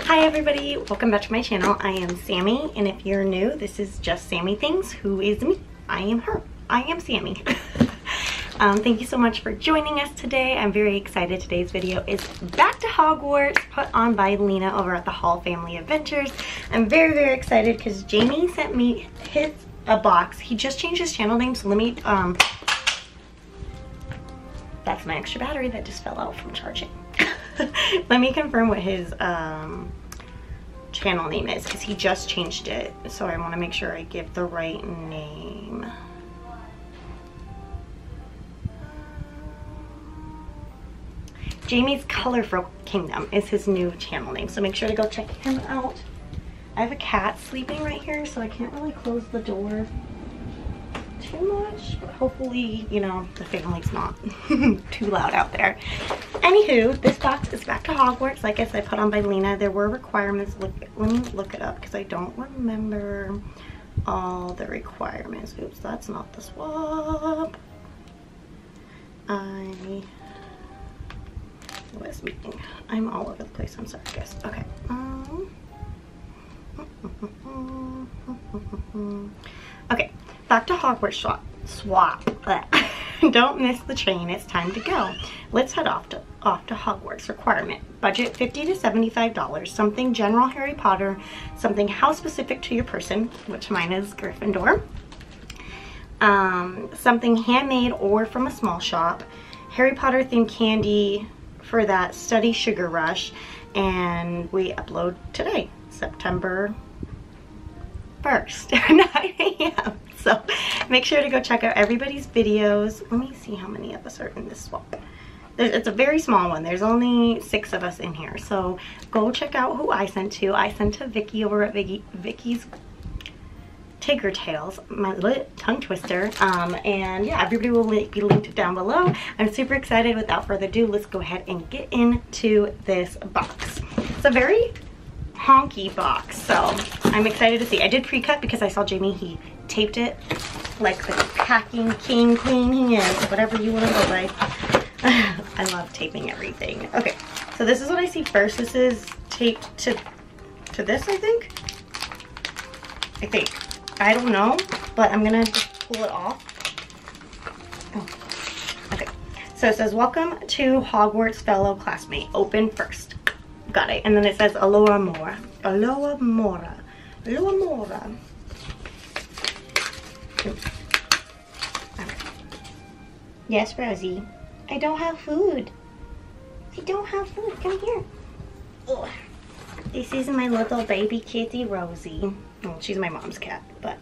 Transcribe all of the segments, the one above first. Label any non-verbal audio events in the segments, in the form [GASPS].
Hi everybody, welcome back to my channel. I am Sami, and if you're new, this is just Sami Things, who is me. I am her. I am Sami. [LAUGHS] um, thank you so much for joining us today. I'm very excited. Today's video is Back to Hogwarts, put on by Lena over at the Hall Family Adventures. I'm very, very excited because Jamie sent me his a box. He just changed his channel name, so let me, um, that's my extra battery that just fell out from charging. [LAUGHS] let me confirm what his, um, channel name is because he just changed it. So I want to make sure I give the right name. Jamie's Colorful Kingdom is his new channel name. So make sure to go check him out. I have a cat sleeping right here, so I can't really close the door too much, but hopefully, you know, the family's not [LAUGHS] too loud out there. Anywho, this box is back to Hogwarts. Like I said, I put on by Lena. There were requirements. Look, let me look it up because I don't remember all the requirements. Oops, that's not the swap. I was meeting. I'm all over the place. I'm sorry, guys. Okay. Um, [LAUGHS] okay back to Hogwarts swap. swap. [LAUGHS] Don't miss the train. It's time to go. Let's head off to off to Hogwarts. Requirement. Budget 50 to $75. Something general Harry Potter. Something house specific to your person, which mine is Gryffindor. Um, something handmade or from a small shop. Harry Potter themed candy for that study sugar rush. And we upload today, September 1st, [LAUGHS] 9 a.m. So make sure to go check out everybody's videos. Let me see how many of us are in this swap. it's a very small one. There's only six of us in here. So go check out who I sent to. I sent to Vicki over at Vicki, Vicki's Tigger Tales, my little tongue twister. Um, and yeah, everybody will be linked down below. I'm super excited. Without further ado, let's go ahead and get into this box. It's a very honky box, so I'm excited to see. I did pre-cut because I saw Jamie, he taped it like the packing king, queen he is, whatever you want to go by. I love taping everything. Okay, so this is what I see first. This is taped to, to this, I think. I think. I don't know, but I'm gonna pull it off. Oh. Okay, so it says, welcome to Hogwarts fellow classmate. Open first. Got it. And then it says, Alohomora. Aloha Mora. Alohomora. Yes, Rosie. I don't have food. I don't have food. Come here. Ugh. This is my little baby kitty, Rosie. Well, she's my mom's cat, but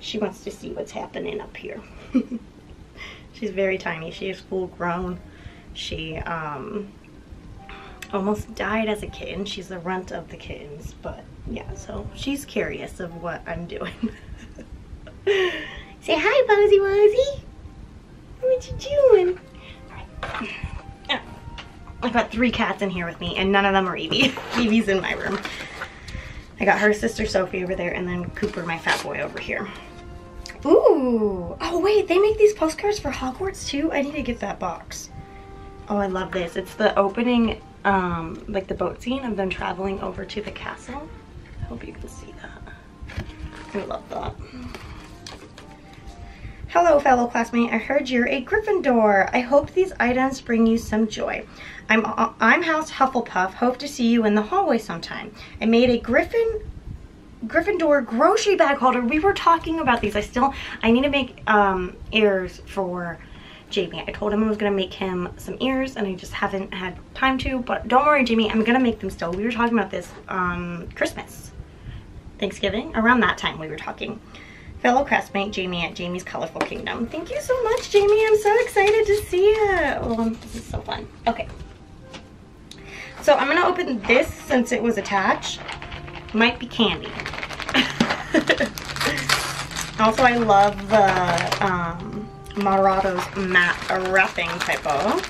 she wants to see what's happening up here. [LAUGHS] she's very tiny. She is full grown. She um, almost died as a kitten. She's the runt of the kittens, but yeah, so she's curious of what I'm doing. [LAUGHS] Say hi, Bozy Wozy. What you doing? I've got three cats in here with me, and none of them are Evie. [LAUGHS] Evie's in my room. I got her sister Sophie over there, and then Cooper, my fat boy, over here. Ooh. Oh, wait, they make these postcards for Hogwarts, too? I need to get that box. Oh, I love this. It's the opening, um, like the boat scene of them traveling over to the castle. I hope you can see that. I love that. Hello, fellow classmate. I heard you're a Gryffindor. I hope these items bring you some joy. I'm, I'm House Hufflepuff. Hope to see you in the hallway sometime. I made a Griffin Gryffindor grocery bag holder. We were talking about these. I still, I need to make um, ears for Jamie. I told him I was going to make him some ears and I just haven't had time to. But don't worry, Jamie. I'm going to make them still. We were talking about this um, Christmas. Thanksgiving. Around that time we were talking fellow classmate Jamie at Jamie's Colorful Kingdom. Thank you so much, Jamie. I'm so excited to see it. Oh, this is so fun. Okay. So I'm going to open this since it was attached. Might be candy. [LAUGHS] also, I love the um, Marauder's Map wrapping typo.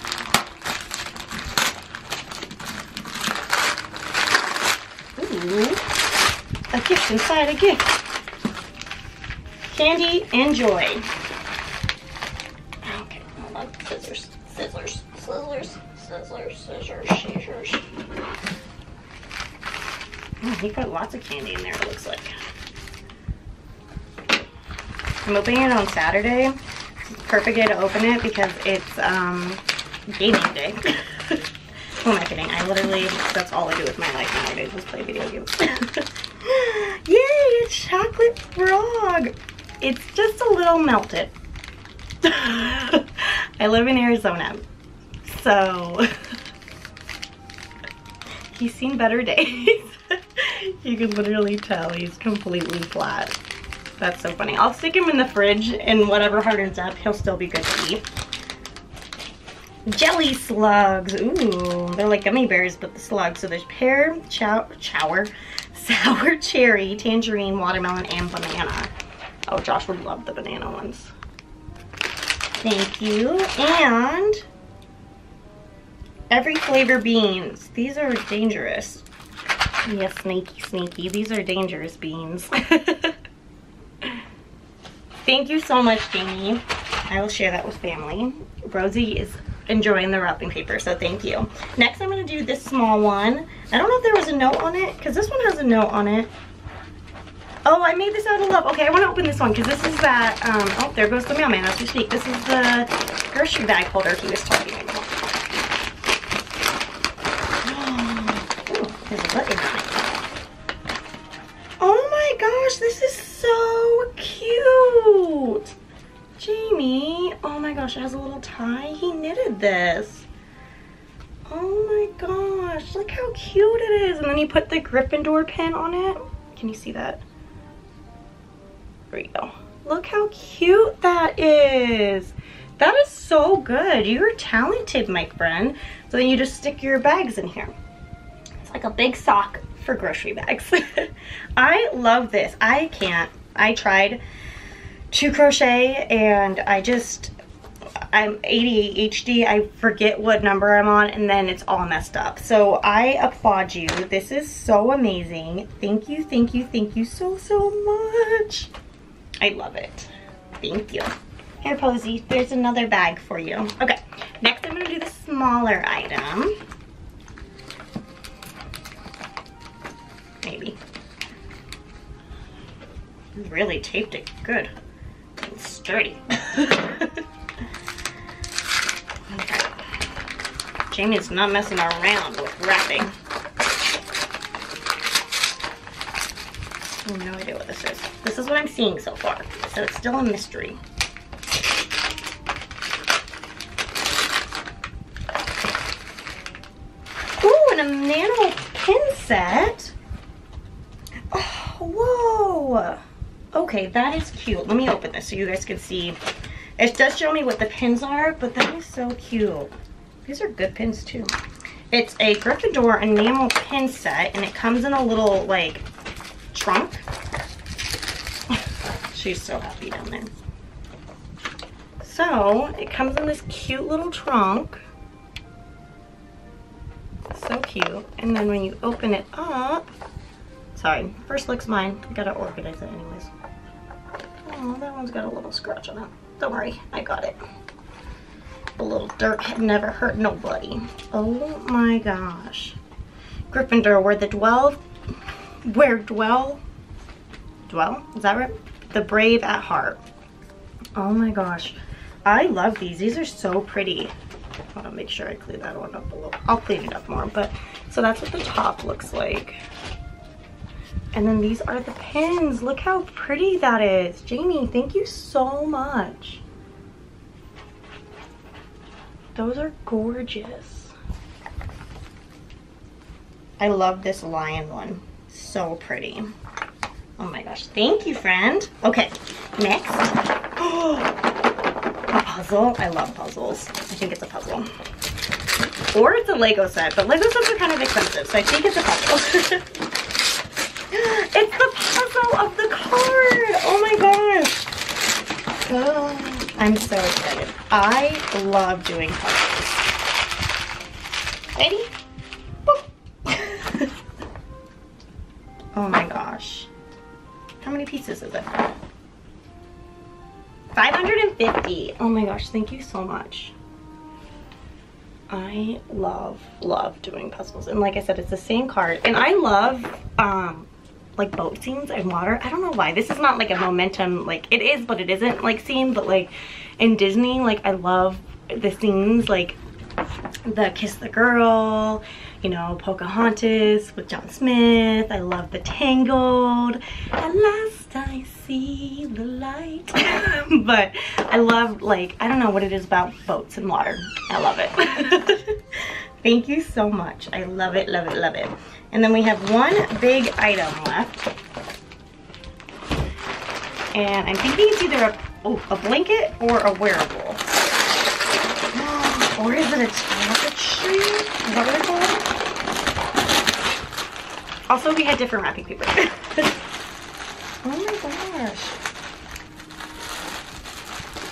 Ooh, a gift inside a gift. Candy and joy. Okay, hold on. Scissors, scissors, scissors, scissors, scissors, scissors. Oh, he got lots of candy in there, it looks like. I'm opening it on Saturday. Perfect day to open it because it's um, gaming day. [LAUGHS] Who am I kidding? I literally, that's all I do with my life nowadays is play video games. [LAUGHS] Yay, chocolate frog. It's just a little melted. [LAUGHS] I live in Arizona, so [LAUGHS] he's seen better days. [LAUGHS] you can literally tell he's completely flat. That's so funny. I'll stick him in the fridge and whatever hardens up, he'll still be good to eat. Jelly slugs. Ooh, they're like gummy bears, but the slugs. So there's pear, chow, chower, sour cherry, tangerine, watermelon, and banana. Oh, Josh would love the banana ones. Thank you. And every flavor beans. These are dangerous. Yes, sneaky, sneaky. These are dangerous beans. [LAUGHS] Thank you so much, Jamie. I will share that with family. Rosie is enjoying the wrapping paper, so thank you. Next, I'm going to do this small one. I don't know if there was a note on it, because this one has a note on it. Oh, I made this out of love. Okay, I want to open this one, because this is that, um, oh, there goes the mailman as we speak. This is the grocery bag holder he was talking about. [GASPS] Oh. Oh my gosh, this is so cute. Jamie, oh my gosh, it has a little tie. He knitted this. Oh my gosh, look how cute it is. And then he put the Gryffindor pin on it. Can you see that? There you go. Look how cute that is. That is so good. You're talented, Mike Bren. So then you just stick your bags in here. It's like a big sock for grocery bags. [LAUGHS] I love this. I can't. I tried to crochet and I just, I'm ADHD. I forget what number I'm on and then it's all messed up. So I applaud you. This is so amazing. Thank you, thank you, thank you so, so much. I love it. Thank you. Here, Posy, there's another bag for you. Okay, next I'm gonna do the smaller item. Maybe. Really taped it good. It's sturdy. [LAUGHS] okay. Jamie's not messing around with wrapping. Have no idea what this is. This is what I'm seeing so far. So it's still a mystery. Ooh, and an enamel pin set. Oh, whoa. Okay, that is cute. Let me open this so you guys can see. It does show me what the pins are, but that is so cute. These are good pins too. It's a Gryffindor enamel pin set, and it comes in a little, like, trunk. She's so happy down there. So, it comes in this cute little trunk. So cute. And then when you open it up, sorry, first looks mine. I gotta organize it anyways. Oh, that one's got a little scratch on it. Don't worry, I got it. A little dirt had never hurt nobody. Oh my gosh. Gryffindor, where the dwell, where dwell, dwell, is that right? The brave at heart. Oh my gosh. I love these. These are so pretty. I want to make sure I clean that one up a little. I'll clean it up more, but so that's what the top looks like. And then these are the pins. Look how pretty that is. Jamie, thank you so much. Those are gorgeous. I love this lion one. So pretty. Oh my gosh, thank you, friend. Okay, next. [GASPS] a puzzle. I love puzzles. I think it's a puzzle. Or it's a Lego set, but Lego sets are kind of expensive, so I think it's a puzzle. [LAUGHS] it's the puzzle of the card. Oh my gosh. Oh, [GASPS] I'm so excited. I love doing puzzles. Ready? [LAUGHS] oh my gosh. Many pieces is it? 550. Oh my gosh, thank you so much. I love, love doing puzzles. And like I said, it's the same card. And I love um, like boat scenes and water. I don't know why. This is not like a momentum, like it is, but it isn't like scene. But like in Disney, like I love the scenes like the Kiss the Girl, you know, Pocahontas with John Smith. I love the Tangled. At last I see the light. [LAUGHS] but I love like, I don't know what it is about boats and water. I love it. [LAUGHS] Thank you so much. I love it, love it, love it. And then we have one big item left. And I'm thinking it's either a, oh, a blanket or a wearable. Or is it a tapestry? Is that what it's called? Also, we had different wrapping paper. [LAUGHS] oh my gosh.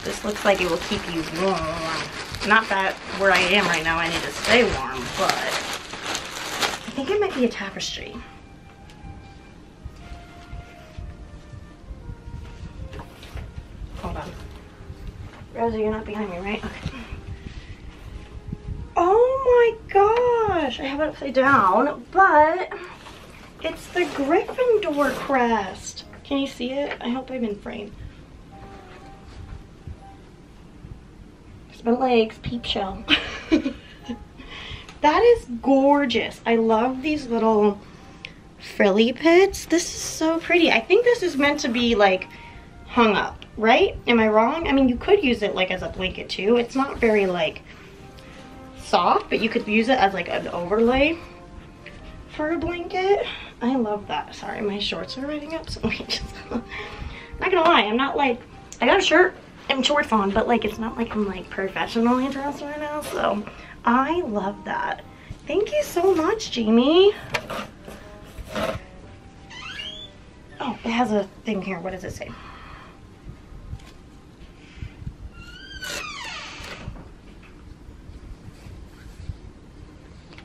This looks like it will keep you warm. Not that where I am right now I need to stay warm, but I think it might be a tapestry. Hold on. Rosie, you're not behind me, right? Okay. Oh my gosh, I have it upside down, but it's the Gryffindor crest. Can you see it? I hope I'm in frame. It's my legs, peep show. [LAUGHS] that is gorgeous. I love these little frilly pits. This is so pretty. I think this is meant to be like hung up, right? Am I wrong? I mean, you could use it like as a blanket too. It's not very like soft, but you could use it as like an overlay for a blanket. I love that. Sorry, my shorts are riding up, so [LAUGHS] let just, not gonna lie, I'm not like, I got a shirt and shorts on, but like, it's not like I'm like professionally dressed right now, so I love that. Thank you so much, Jamie. Oh, it has a thing here. What does it say?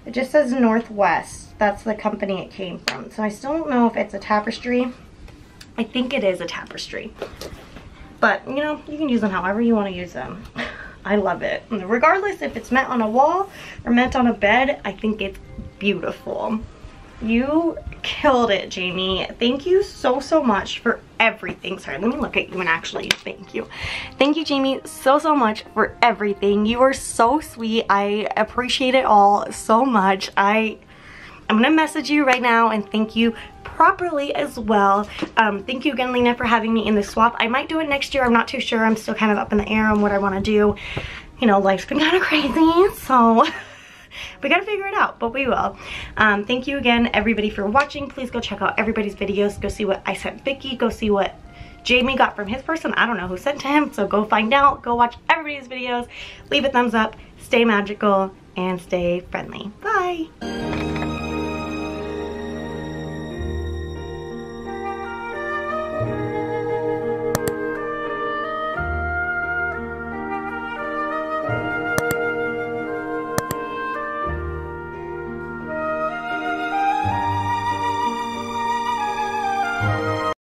It just says Northwest. That's the company it came from. So I still don't know if it's a tapestry. I think it is a tapestry. But, you know, you can use them however you want to use them. [LAUGHS] I love it. Regardless if it's meant on a wall or meant on a bed, I think it's beautiful. You killed it, Jamie. Thank you so, so much for everything. Sorry, let me look at you and actually thank you. Thank you, Jamie, so, so much for everything. You are so sweet. I appreciate it all so much. I, I'm gonna message you right now and thank you properly as well. Um, thank you again, Lena, for having me in the swap. I might do it next year. I'm not too sure. I'm still kind of up in the air on what I want to do. You know, life's been [LAUGHS] kind of crazy, so [LAUGHS] we gotta figure it out, but we will. Um, thank you again, everybody, for watching. Please go check out everybody's videos. Go see what I sent Vicki. Go see what Jamie got from his person. I don't know who sent to him, so go find out. Go watch everybody's videos. Leave a thumbs up. Stay magical and stay friendly. Bye.